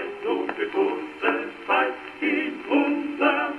Zeit und für große Zeit in unser